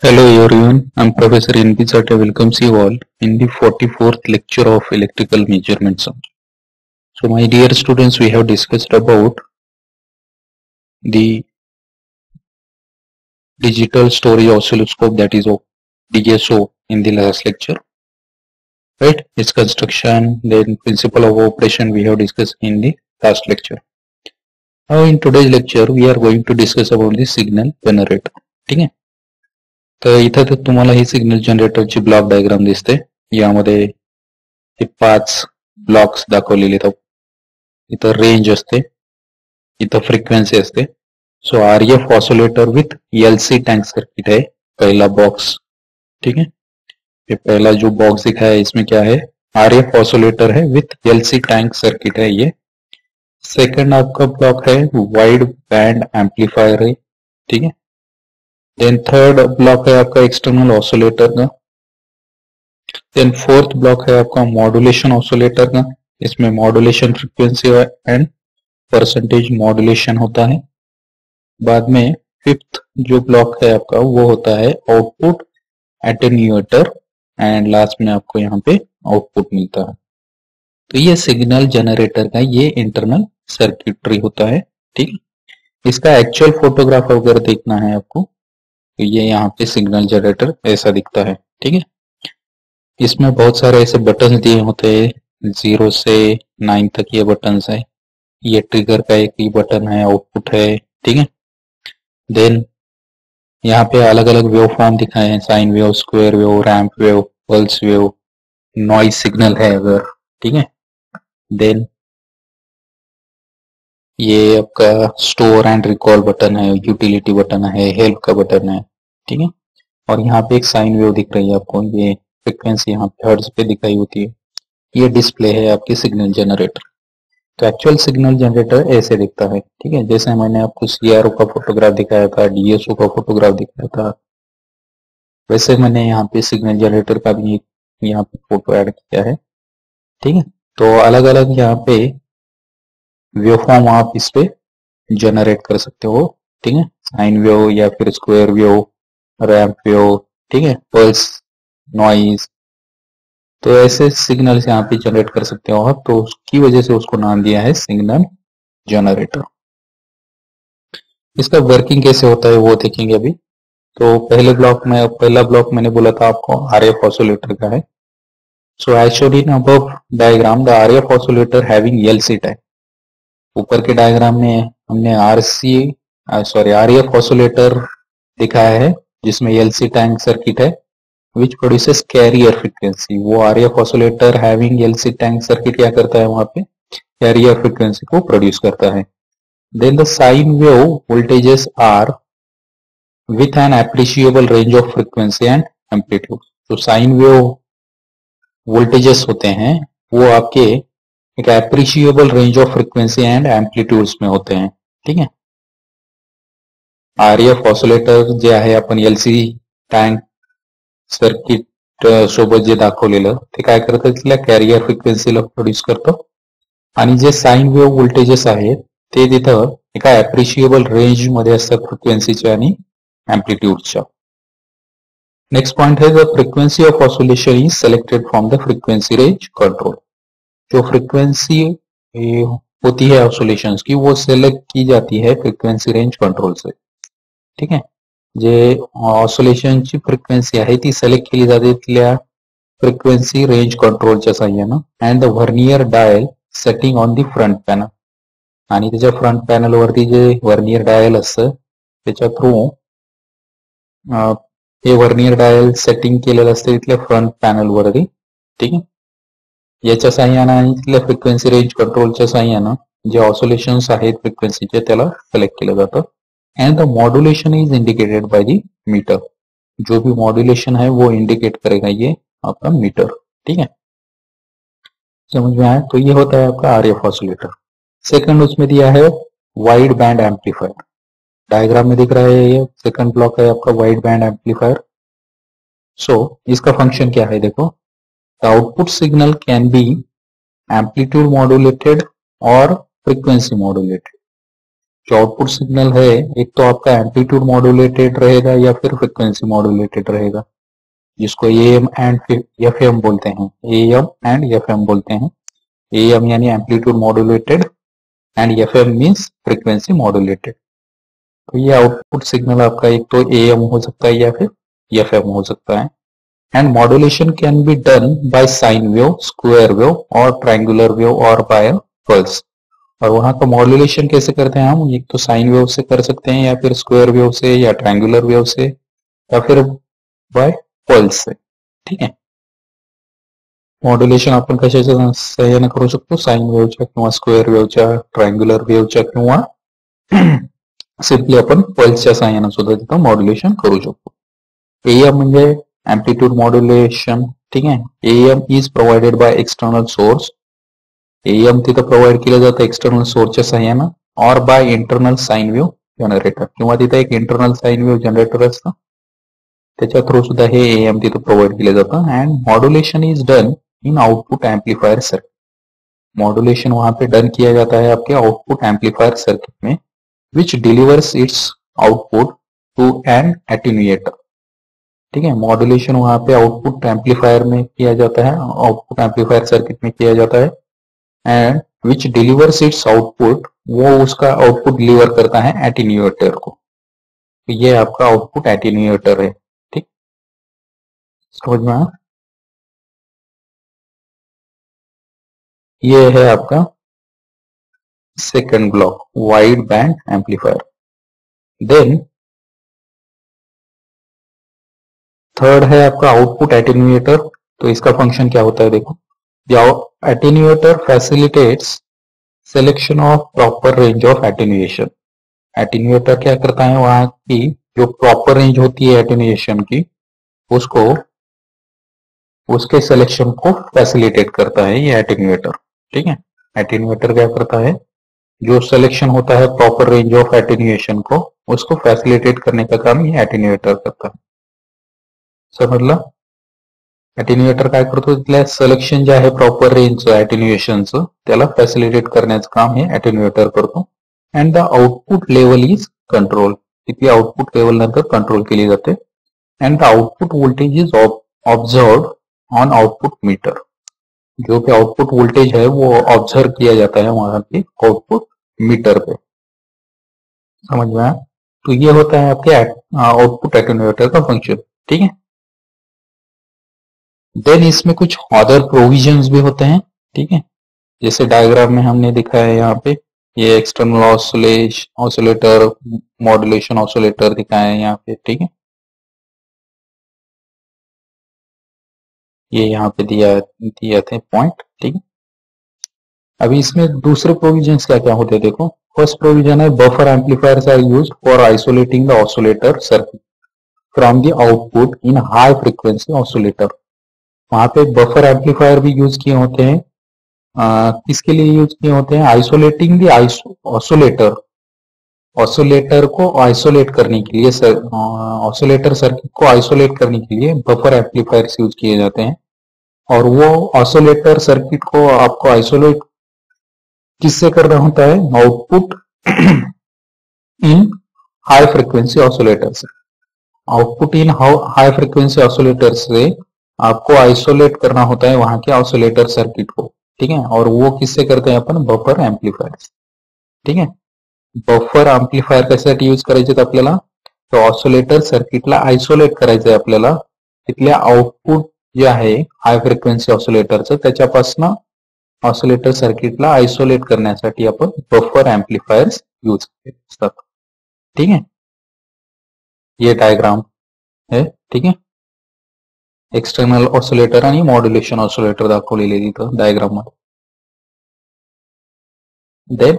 Hello everyone, I am Professor N.P. Sata to you all in the 44th lecture of electrical measurements. So my dear students, we have discussed about the digital storage oscilloscope that is DSO in the last lecture. Right, its construction, then principle of operation we have discussed in the last lecture. Now in today's lecture, we are going to discuss about the signal generator. Okay? तर इथं तर तुम्हाला ही signal जनरेटरची block diagram यामध्ये हे पाच blocks आहेत. इथं रेंज असते. इथं frequency so R F oscillator with L C tank circuit है पहला बॉक्स ठीक है ये पहला जो बॉक्स दिखा है इसमें क्या है आर एफ़ ऑसोलेटर है with L C tank circuit है ये. सेकंड आपका ब्लॉक है वाइड बैंड एम्पलीफायर है ठीक है देन थर्ड ब्लॉक है आपका एक्सटर्नल ऑसोलेटर का देन फोर्थ ब्लॉक है आपका मॉड्यूलेशन ऑसोलेटर का इसमें modulation frequency and percentage modulation होता है बाद में फिफ्थ जो ब्लॉक है आपका वो होता है आउटपुट एटेन्यूएटर एंड लास्ट में आपको यहाँ पे आउटपुट मिलता है तो ये सिग्नल जनरेटर का ये इंटरनल सर्किटरी होता है ठीक इसका एक्चुअल फोटोग्राफ अगर देखना है आपको तो ये यहाँ पे सिग्नल जनरेटर ऐसा दिखता है, ठीक है? इसमें बहुत सारे ऐसे बटन दिए होते हैं ज़ीरो से नाइन तक ये बटन है। ये ट्रिगर का एक ही बटन है आउटपुट है, ठीक है? देन यहाँ पे अलग अलग वेव फॉर्म दिखाए हैं sine wave square wave ramp wave pulse wave noise signal है अगर, ठीक है? देन ये आपका स्टोर एंड रिकॉल बटन है यूटिलिटी बटन है हेल्प का बटन है। ठीक है? और यहाँ पे एक साइन वेव दिख रही है आपको। ये फ्रिक्वेंसी यहाँ पे हर्ट्ज पे दिखाई होती है। ये डिस्प्ले है आपकी सिग्नल जनरेटर तो एक्चुअल सिग्नल जनरेटर ऐसे दिखता है, ठीक है? जैसे मैंने आपको सीआरओ का फोटोग्राफ दिखाया था डीएसओ का फोटोग्राफ दिखाया था। वैसे मैंने यहाँ पे सिग्नल जनरेटर का भी यहाँ पे फ़ोटो ऐड किया है, ठीक है? तो अलग अलग यहाँ पे वेवफॉर्म आप इस पे जनरेट कर सकते हो, ठीक है? साइन वेव या फिर स्क्वायर वेव वेव ठीक है? Pulse noise. तो ऐसे सिग्नल्स यहाँ पे जनरेट कर सकते हो आप तो उसकी वजह से उसको नाम दिया है सिग्नल जनरेटर। इसका वर्किंग कैसे होता है वो देखेंगे अभी। तो पहले ब्लॉक में, पहला ब्लॉक मैंने बोला था आपको आर एफ़ ऑसोलेटर का है। So I showed in above diagram the R F oscillator having L C type ऊपर के डायग्राम में हमने R C sorry R F oscillator दिखाया है। जिसमें एल सी टैंक सर्किट है विच प्रोड्यूसेस कैरियर फ्रीक्वेंसी वो R F oscillator having L C tank circuit क्या करता है वहाँ पे? कैरियर फ्रीक्वेंसी को प्रोड्यूस करता है। Then the sine wave voltages are with an appreciable range of frequency and amplitude तो साइन वेव वोल्टेजेस होते हैं, वो आपके एक appreciable range of frequency and amplitudes में होते हैं। ठीक है? आर एफ़ ऑसोलेटर जे आहे आपण एल सी टँक सर्किट सोबत जे दाखवलेलं, ते काय करतं कॅरियर फ्रिक्वेन्सीला प्रोड्यूस करतं. आणि जे साईन वेव्ह व्होल्टेजेस आहेत, ते तिथं एका रेंज मध्ये असतात फ्रिक्वेन्सीच्या आणि अँप्लिट्यूडच्या नेक्स्ट पॉइंट है the frequency of oscillation is selected from the frequency range control जो फ्रीक्वेंसी होती है ऑसोलेशन की, वो सेलेक्ट की जाती है फ्रीक्वेंसी रेंज कंट्रोल से. ठीक आहे? जे ऑसोलेशनची फ्रिक्वेन्सी आहे ती सिलेक्ट केली जाते तिथल्या फ्रिक्वेन्सी रेंज कंट्रोलच्या साह्यानं. And the vernier dial setting on the front panel आणि त्याच्या फ्रंट पॅनलवरती जे व्हर्नियर डायल असतं त्याच्या थ्रू हे व्हर्नियर डायल सेटिंग केलेलं असतं तिथल्या फ्रंट पॅनल वरती. ठीक आहे? याच्या साह्यानं आणि तिथल्या फ्रिक्वेन्सी रेंज कंट्रोलच्या साह्यानं जे ऑसोलेशन्स आहेत फ्रिक्वेन्सीचे त्याला सिलेक्ट केलं जातं. And the modulation is indicated by the meter जो भी मॉड्यूलेशन है, वो इंडिकेट करेगा ये आपका मीटर ठीक है? समझ में आया? तो ये होता है आपका आर एफ़ ऑसिलेटर सेकंड उसमें दिया है वाइड बैंड एम्पलीफायर डायग्राम में दिख रहा है ये सेकंड ब्लॉक है आपका वाइड बैंड एम्पलीफायर सो इसका फ़ंक्शन क्या है देखो? The output signal can be amplitude modulated और फ्रीक्वेंसी मॉड्यूलेटेड जो आउटपुट सिग्नल है, एक तो आपका एम्पलीट्यूड मॉड्यूलेटेड रहेगा या फिर फ्रिक्वेंसी मॉड्यूलेटेड रहेगा, जिसको A M and F M बोलते हैं। A M and F M बोलते हैं। ए एम यानी amplitude modulated and F M means frequency modulated तो ये आउटपुट सिग्नल आपका एक तो ए एम हो सकता है या फिर एफ़ एम हो सकता है। And modulation can be done by sine wave square wave और ट्रायंगुलर वेव और बाय पल्स और वहाँ का मॉड्यूलेशन कैसे करते हैं हम? एक तो साइन वेव से कर सकते हैं या फिर स्क्वायर वेव से या ट्रायंगुलर वेव से या फिर बाय पल्स से, ठीक आहे मॉड्युलेशन आपण कशाच्या सहाय्याने करू शकतो साइन वेवच्या किंवा स्क्वेअर वेवच्या ट्रायंग्युलर वेवच्या किंवा सिम्पली आपण पल्सच्या सहाय्याने सुद्धा तिथं मॉड्युलेशन करू शकतो एएम म्हणजे एम्प्लिट्यूड मॉड्युलेशन ठीक आहे AM is provided by external source AM तिथं प्रोव्हाइड केलं जातं एक्सटर्नल सोर्सच्या सहाय्यानं और by internal sine wave generator तिथं एक internal sine wave generator through सुद्धा हे एएम तिथं प्रोव्हाइड केलं जातं modulation is done in output amplifier circuit modulation वहाँ पे डन किया जाता है आपके आउटपुट एम्पलीफायर सर्किट में which delivers its output to an attenuator ठीक है? मॉड्यूलेशन वहाँ पे आउटपुट एम्पलीफायर में किया जाता है आउटपुट एम्पलीफायर सर्किट में किया जाता है। And which delivers its output वो उसका आउटपुट डिलीवर करता है एटीन्यूएटर को। तो ये आपका आउटपुट एटीन्यूएटर है, ठीक? समझ में ये है आपका second block wide band amplifier then third है आपका आउटपुट एटेन्यूएटर तो इसका फ़ंक्शन क्या होता है देखो? Attenuator facilitates selection of proper range of attenuation attenuator क्या करता है वहाँ की जो प्रॉपर रेंज होती है एटेन्यूएशन की, उसको, उसके सिलेक्शन को फैसिलिटेट करता है ये एटेन्यूएटर ठीक है? एटीन्यूएटर क्या करता है? जो सिलेक्शन होता है प्रॉपर रेंज ऑफ़ एटीन्यूएशन को, उसको फैसिलिटेट करने का काम ये एटीन्यूएटर करता है। समजलं करतो? तिथल्या सिलेक्शन जे आहे प्रॉपर रेंजचं एटिन्युएशनचं त्याला फॅसिलिटेट करण्याचं काम हे and the output level is control तिथली आउटपुट लेवल नंतर कंट्रोल केली जाते. And the output voltage is observe on output meter जो कि आउटपुट वोल्टेज है, वो ऑब्ज़र्व किया जाता है वहाँ के आउटपुट मीटर पे। समझ में आया? तो ये होता है आपके आउटपुट एटेन्यूएटर का फ़ंक्शन ठीक है? देन इसमें कुछ अदर प्रोविजंस भी होते हैं, ठीक है? जैसे डायग्राम में हमने दिखा है यहाँ पे, ये एक्सटर्नल ऑसोलेटर मॉड्यूलेशन ऑसोलेटर दिखाए हैं यहाँ पे, ठीक है? ये यहाँ पे दिया दिया थे पॉइंट ठीक है? अभी इसमें दूसरे प्रोविज़न क्या क्या होते हैं देखो। फ़र्स्ट प्रोविज़न है buffer amplifier are use for isolating the oscillator circuit from the output in high frequency oscillator वहाँ पे बफर एम्पलीफायर भी यूज़ किए होते हैं। किसके लिए यूज़ किए होते हैं? आइसोलेटिंग द ऑसोलेटर ऑसोलेटर को आइसोलेट करने के लिए ऑसोलेटर सर्किट को आइसोलेट करने के लिए बफर एम्पलीफायर यूज़ किए जाते हैं। और वो ऑसोलेटर सर्किट को आपको आइसोलेट किससे करना होता है? Output in high frequency oscillator से। Output in high frequency oscillator से आपको आइसोलेट करना होता है वहाँ के ऑसोलेटर सर्किट को, ठीक है? और वो किससे करते हैं अपन? बफर एम्पलीफायर ठीक है? बफर अम्प्लिफायर कशासाठी यूज़ करायचे आपल्याला? तर ऑसोलेटर सर्किटला आयसोलेट करायचंय आपल्याला. तिथल्या आउटपुट जे आहे हाय फ्रिक्वेन्सी ऑसोलेटरचं त्याच्यापासून ऑसोलेटर सर्किटला आयसोलेट करण्यासाठी आपण बफर एम्प्लिफायर्स यूज़ ठीक आहे? ये डायग्राम है? ठीक आहे? एक्सटर्नल ऑसोलेटर मॉड्युलेशन ऑसोलेटर तिथं डायग्राम मध्ये. देन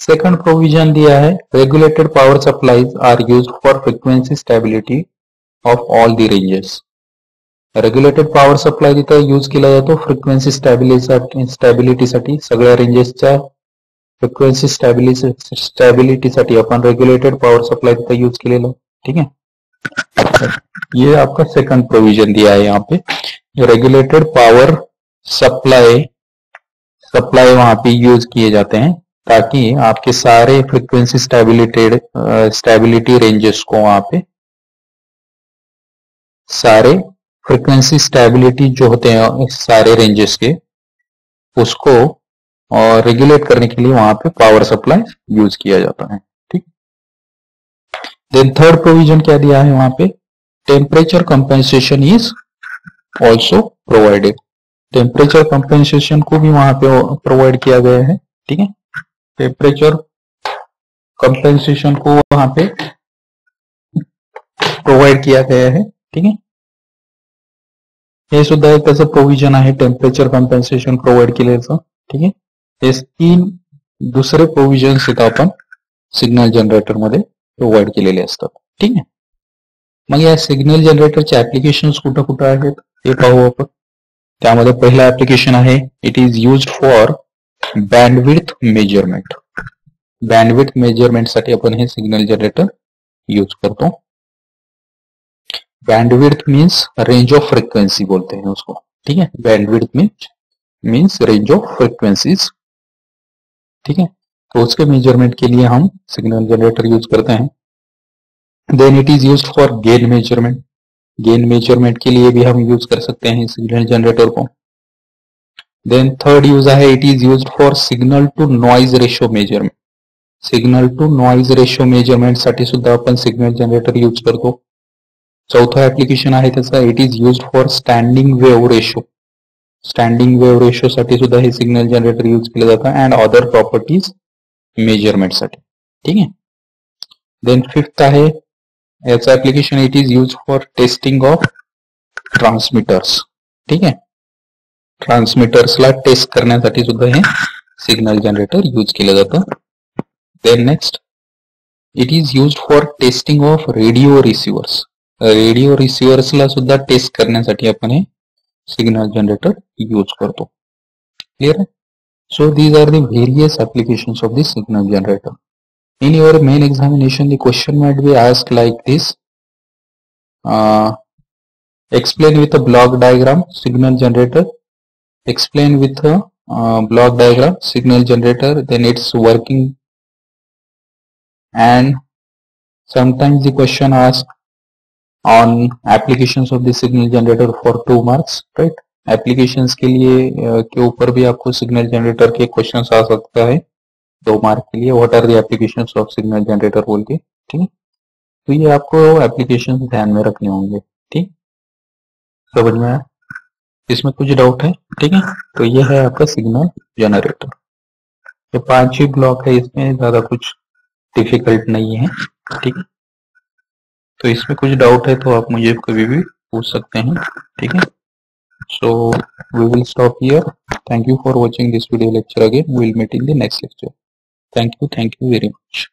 सेकंड प्रोविज़न दिया है regulated power supplies are use for frequency stability of all the ranges regulated power supply तिथं यूज़ केला जातो फ्रिक्वेन्सी स्टॅबिलिटी स्टॅबिलिटीसाठी सगळ्या रेंजेसच्या फ्रिक्वेन्सी स्टॅबिलिटी स्टॅबिलिटीसाठी अपन रेगुलेटेड पावर सप्लाई तिथं यूज़ केलेलं ठीक है ये आपका सेकंड प्रोविज़न दिया है यहाँ पे। रेगुलेटेड पावर सप्लाई सप्लाई वहाँ पे यूज़ किए जाते हैं ताकि आपके सारे फ्रीक्वेंसी स्टेबिलिटेड स्टेबिलिटी रेंजेस को वहाँ पे सारे फ्रीक्वेंसी स्टेबिलिटी जो होते हैं सारे रेंजेस के, उसको रेगुलेट करने के लिए वहाँ पे पावर सप्लाई यूज़ किया जाता है। देन थर्ड प्रोविज़न क्या दिया है वहाँ पे? Temperature compensation is also provided temperature compensation को भी वहाँ पे प्रोवाइड किया गया है, ठीक है? टेम्परेचर कंपेंसेशन को वहाँ पे प्रोवाइड किया गया है, ठीक है? हे सुद्धा एक त्याचं प्रोव्हिजन आहे टेम्परेचर कॉम्पेन्सेशन प्रोव्हाइड केल्याचं ठीक हे? तीन दुसरे प्रोव्हिजन्स इथं आपण सिग्नल जनरेटर मध्ये प्रोव्हाइड केलेले असतात. ठीक आहे? मग या सिग्नल जनरेटरचे ऍप्लिकेशन कुठं कुठं आहेत? ते पाहू आपण. It is use for bandwidth measurement bandwidth measurement आपण हे सिग्नल जनरेटर यूज़ करतो. Bandwidth means range of frequency बोलते हैं उसको. ठीक है bandwidth means means range of frequencies ठीक है तो उसके मेज़रमेंट के लिए हम सिग्नल जनरेटर यूज़ करते हैं। Then it is use for gain measurement gain measurement के लिए भी हम यूज़ कर सकते हैं सिग्नल जनरेटर को। देन थर्ड यूज़ है it is use for signal to noise ratio measurement signal to noise ratio measurement साठी सिग्नल जनरेटर यूज़ करतो चौथा ऍप्लिकेशन आहे त्याचा it is use for standing wave ratio standing wave ratio hey signal generator use केलं जातं. And other properties मेजरमेंटसाठी ठीक आहे then fifth आहे, याचं application it is use for testing of transmitters ठीक आहे? ट्रान्समीटर्सला टेस्ट करण्यासाठी सुद्धा हे सिग्नल जनरेटर यूज़ केलं जातं. Then next it is use for testing of radio receivers radio रिसिव्हर्सला सुद्धा टेस्ट करण्यासाठी आपण हे सिग्नल जनरेटर यूज़ करतो. क्लिअर आहे? So these are the various applications of the signal generator. In your main examination, the question might be asked like this. Uh, explain with a block diagram signal generator. Explain with a uh, block diagram signal generator, then it's working. And sometimes the question asks on applications of the signal generator for two marks, right? Application के लिए के ऊपर भी आपको signal generator के question आ सकता है। दो मार्क के लिए what are the application of signal generator बोल के, ठीक तो ये आपको एप्लीकेशन ध्यान में रखने होंगे, ठीक? समझ में आया? इसमें कुछ डाउट है, ठीक है? तो ये है आपका सिग्नल जनरेटर ये पाँच ही ब्लॉक है, इसमें ज़्यादा कुछ डिफ़िकल्ट नहीं है, ठीक है? तो इसमें कुछ डाउट है तो आप मुझे कभी भी पूछ सकते हैं, ठीक है? so we will stop here. Thank you for watching this video lecture again. We'll meet in the next lecture. Thank you. Thank you very much.